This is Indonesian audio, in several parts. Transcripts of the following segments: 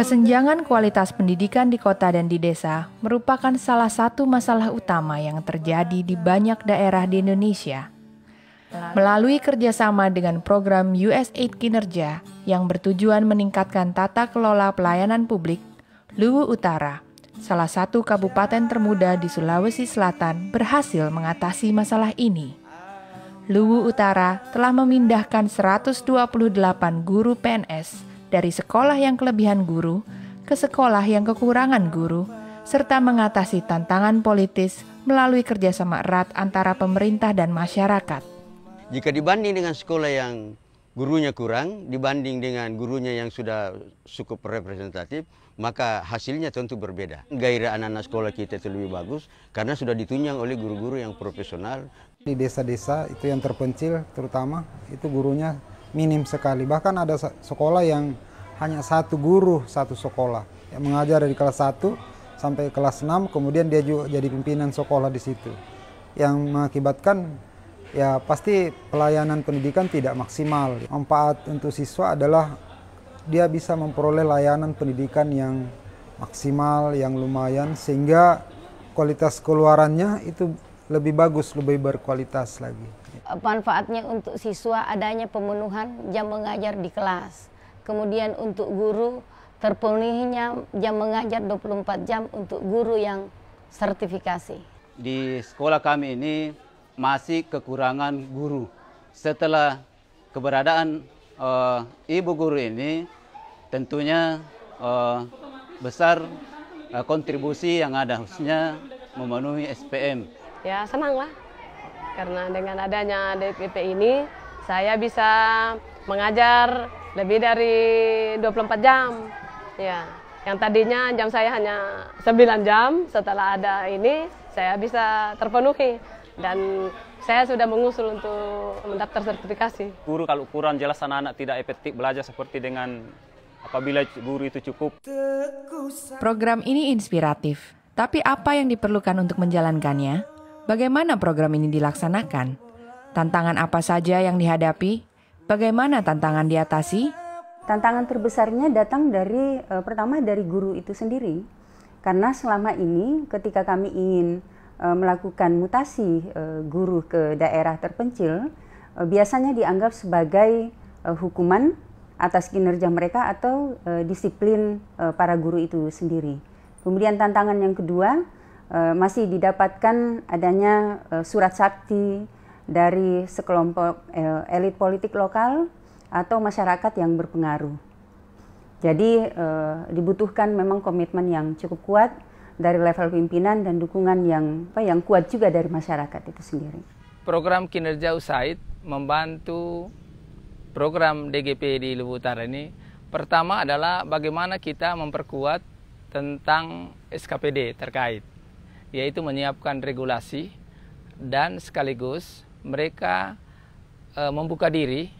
Kesenjangan kualitas pendidikan di kota dan di desa merupakan salah satu masalah utama yang terjadi di banyak daerah di Indonesia. Melalui kerjasama dengan program USAID Kinerja yang bertujuan meningkatkan tata kelola pelayanan publik, Luwu Utara, salah satu kabupaten termuda di Sulawesi Selatan, berhasil mengatasi masalah ini. Luwu Utara telah memindahkan 128 guru PNS dari sekolah yang kelebihan guru ke sekolah yang kekurangan guru, serta mengatasi tantangan politis melalui kerjasama erat antara pemerintah dan masyarakat. Jika dibanding dengan sekolah yang gurunya kurang, dibanding dengan gurunya yang sudah cukup representatif, maka hasilnya tentu berbeda. Gairah anak-anak sekolah kita itu lebih bagus karena sudah ditunjang oleh guru-guru yang profesional. Di desa-desa itu yang terpencil terutama, itu gurunya minim sekali. Bahkan ada sekolah yang hanya satu guru satu sekolah. Yang mengajar dari kelas 1 sampai kelas 6 kemudian dia juga jadi pimpinan sekolah di situ. Yang mengakibatkan ya pasti pelayanan pendidikan tidak maksimal. Manfaat untuk siswa adalah dia bisa memperoleh layanan pendidikan yang maksimal yang lumayan sehingga kualitas keluarannya itu lebih bagus lebih berkualitas lagi manfaatnya untuk siswa adanya pemenuhan jam mengajar di kelas. Kemudian untuk guru terpenuhinya jam mengajar 24 jam untuk guru yang sertifikasi. Di sekolah kami ini masih kekurangan guru. Setelah keberadaan uh, ibu guru ini tentunya uh, besar uh, kontribusi yang ada khususnya memenuhi SPM. Ya senang lah karena dengan adanya DPP ini saya bisa mengajar lebih dari 24 jam. Ya, yang tadinya jam saya hanya 9 jam, setelah ada ini saya bisa terpenuhi dan saya sudah mengusul untuk mendaftar sertifikasi. Guru kalau kurang jelas anak-anak tidak efektif belajar seperti dengan apabila guru itu cukup. Program ini inspiratif, tapi apa yang diperlukan untuk menjalankannya? Bagaimana program ini dilaksanakan? Tantangan apa saja yang dihadapi? Bagaimana tantangan diatasi? Tantangan terbesarnya datang dari e, pertama dari guru itu sendiri. Karena selama ini ketika kami ingin e, melakukan mutasi e, guru ke daerah terpencil, e, biasanya dianggap sebagai e, hukuman atas kinerja mereka atau e, disiplin e, para guru itu sendiri. Kemudian tantangan yang kedua, masih didapatkan adanya uh, surat sakti dari sekelompok uh, elit politik lokal atau masyarakat yang berpengaruh. Jadi uh, dibutuhkan memang komitmen yang cukup kuat dari level pimpinan dan dukungan yang apa yang kuat juga dari masyarakat itu sendiri. Program kinerja USAID membantu program DGP di Lubu Utara ini pertama adalah bagaimana kita memperkuat tentang SKPD terkait yaitu menyiapkan regulasi dan sekaligus mereka e, membuka diri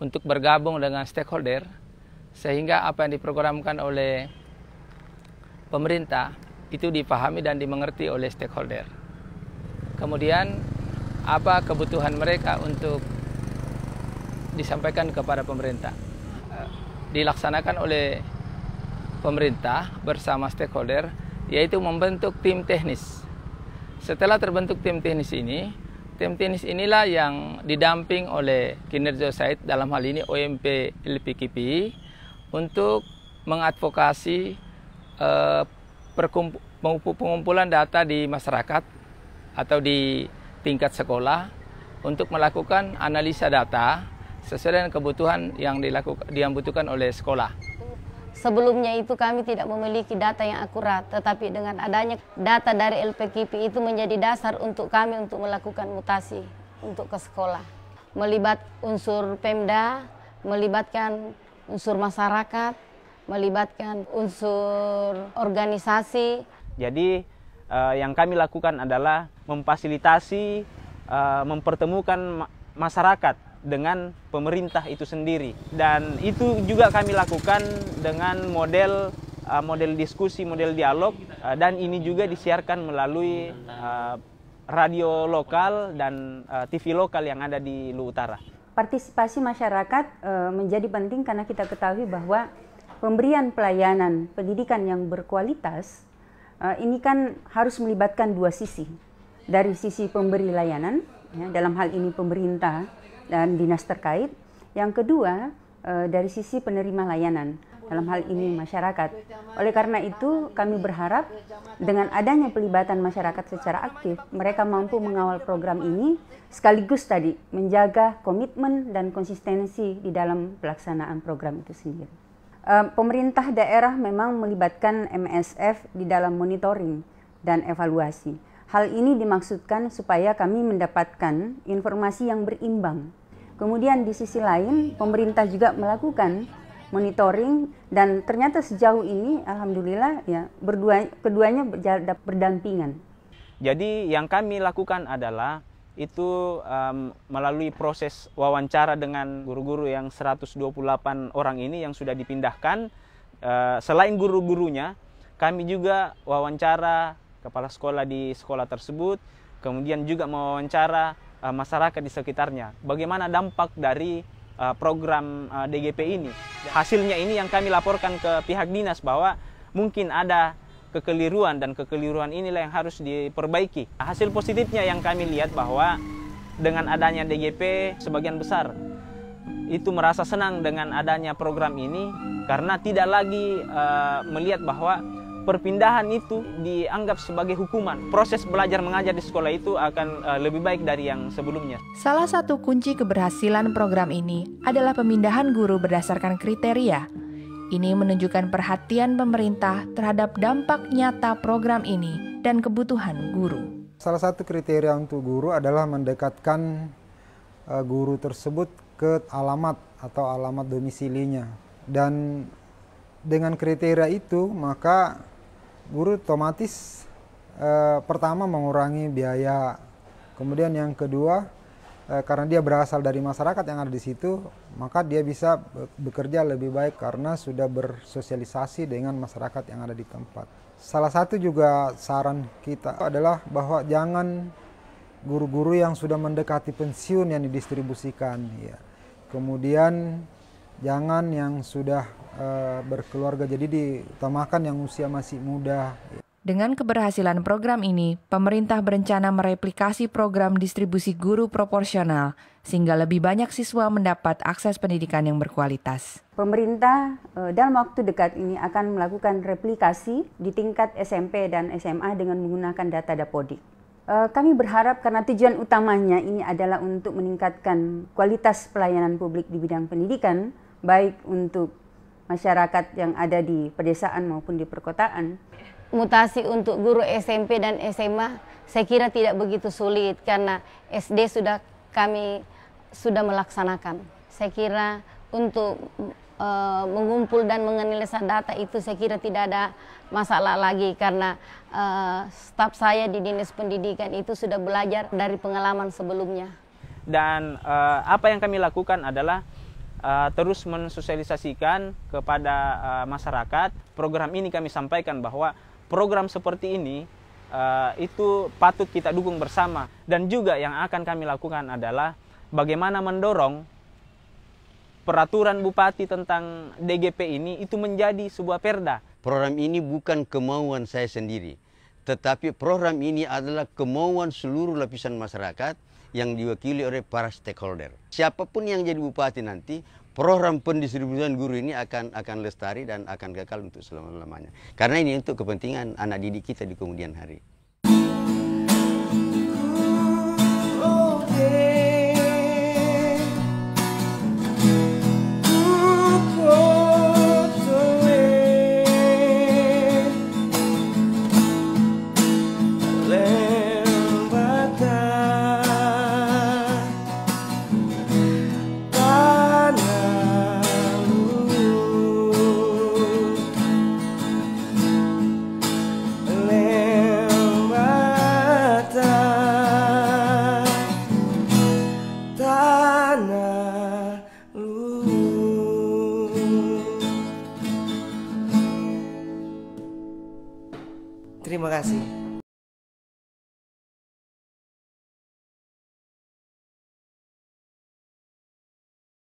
untuk bergabung dengan stakeholder sehingga apa yang diprogramkan oleh pemerintah itu dipahami dan dimengerti oleh stakeholder. Kemudian apa kebutuhan mereka untuk disampaikan kepada pemerintah. E, dilaksanakan oleh pemerintah bersama stakeholder yaitu membentuk tim teknis. Setelah terbentuk tim teknis ini, tim teknis inilah yang didamping oleh kinerja site dalam hal ini OMP LPKP untuk mengadvokasi eh, pengumpulan data di masyarakat atau di tingkat sekolah untuk melakukan analisa data sesuai dengan kebutuhan yang dilakukan dibutuhkan oleh sekolah. Sebelumnya itu kami tidak memiliki data yang akurat, tetapi dengan adanya data dari LPKP itu menjadi dasar untuk kami untuk melakukan mutasi untuk ke sekolah. Melibat unsur Pemda, melibatkan unsur masyarakat, melibatkan unsur organisasi. Jadi uh, yang kami lakukan adalah memfasilitasi, uh, mempertemukan masyarakat dengan pemerintah itu sendiri dan itu juga kami lakukan dengan model uh, model diskusi model dialog uh, dan ini juga disiarkan melalui uh, radio lokal dan TV lokal yang ada di Lu Utara. Partisipasi masyarakat menjadi penting karena kita ketahui bahwa pemberian pelayanan pendidikan yang berkualitas ini kan harus melibatkan dua sisi. Dari sisi pemberi layanan, ya, dalam hal ini pemerintah dan dinas terkait. Yang kedua, uh, dari sisi penerima layanan, dalam hal ini masyarakat. Oleh karena itu, kami berharap dengan adanya pelibatan masyarakat secara aktif, mereka mampu mengawal program ini sekaligus tadi menjaga komitmen dan konsistensi di dalam pelaksanaan program itu sendiri. Eh, pemerintah daerah memang melibatkan MSF di dalam monitoring dan evaluasi. Hal ini dimaksudkan supaya kami mendapatkan informasi yang berimbang. Kemudian di sisi lain, pemerintah juga melakukan monitoring dan ternyata sejauh ini alhamdulillah ya berdua keduanya berdampingan. Jadi yang kami lakukan adalah itu um, melalui proses wawancara dengan guru-guru yang 128 orang ini yang sudah dipindahkan. Uh, selain guru-gurunya, kami juga wawancara kepala sekolah di sekolah tersebut, kemudian juga mewawancara uh, masyarakat di sekitarnya. Bagaimana dampak dari uh, program uh, DGP ini? Hasilnya ini yang kami laporkan ke pihak dinas bahwa mungkin ada kekeliruan dan kekeliruan inilah yang harus diperbaiki. Hasil positifnya yang kami lihat bahwa dengan adanya DGP sebagian besar itu merasa senang dengan adanya program ini karena tidak lagi uh, melihat bahwa perpindahan itu dianggap sebagai hukuman. Proses belajar mengajar di sekolah itu akan uh, lebih baik dari yang sebelumnya. Salah satu kunci keberhasilan program ini adalah pemindahan guru berdasarkan kriteria ini menunjukkan perhatian pemerintah terhadap dampak nyata program ini dan kebutuhan guru. Salah satu kriteria untuk guru adalah mendekatkan uh, guru tersebut ke alamat atau alamat domisilinya. Dan dengan kriteria itu maka guru otomatis uh, pertama mengurangi biaya. Kemudian yang kedua eh, karena dia berasal dari masyarakat yang ada di situ, maka dia bisa bekerja lebih baik karena sudah bersosialisasi dengan masyarakat yang ada di tempat. Salah satu juga saran kita adalah bahwa jangan guru-guru yang sudah mendekati pensiun yang didistribusikan, ya. Kemudian jangan yang sudah uh, berkeluarga, jadi diutamakan yang usia masih muda. Dengan keberhasilan program ini, pemerintah berencana mereplikasi program distribusi guru proporsional sehingga lebih banyak siswa mendapat akses pendidikan yang berkualitas. Pemerintah eh, dalam waktu dekat ini akan melakukan replikasi di tingkat SMP dan SMA dengan menggunakan data Dapodik. Eh, kami berharap karena tujuan utamanya ini adalah untuk meningkatkan kualitas pelayanan publik di bidang pendidikan, baik untuk masyarakat yang ada di pedesaan maupun di perkotaan mutasi untuk guru SMP dan SMA saya kira tidak begitu sulit karena SD sudah kami sudah melaksanakan. Saya kira untuk uh, mengumpul dan menganalisa data itu saya kira tidak ada masalah lagi karena uh, staf saya di Dinas Pendidikan itu sudah belajar dari pengalaman sebelumnya. Dan uh, apa yang kami lakukan adalah uh, terus mensosialisasikan kepada uh, masyarakat. Program ini kami sampaikan bahwa program seperti ini uh, itu patut kita dukung bersama dan juga yang akan kami lakukan adalah bagaimana mendorong peraturan bupati tentang DGP ini itu menjadi sebuah perda. Program ini bukan kemauan saya sendiri, tetapi program ini adalah kemauan seluruh lapisan masyarakat yang diwakili oleh para stakeholder. Siapa pun yang jadi bupati nanti program pendistribusian guru ini akan akan lestari dan akan kekal untuk selama-lamanya. Karena ini untuk kepentingan anak didik kita di kemudian hari.